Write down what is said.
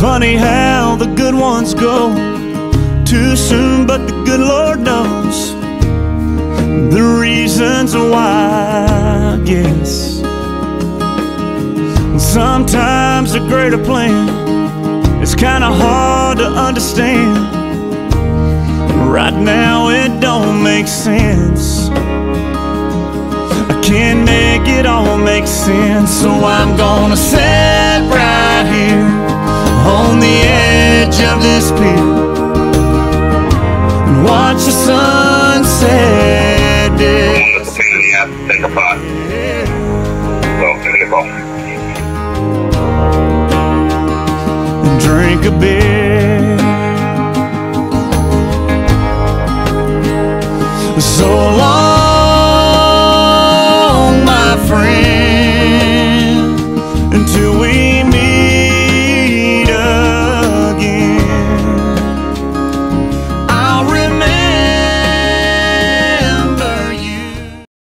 Funny how the good ones go too soon, but the good Lord knows the reasons why, I guess. Sometimes a greater plan is kind of hard to understand. Right now, it don't make sense. I can't make it all make sense, so I'm gonna sit right on the edge of this pier and watch the sunset. the pain in the ass to take apart. So, give me a call. and drink a beer. So long.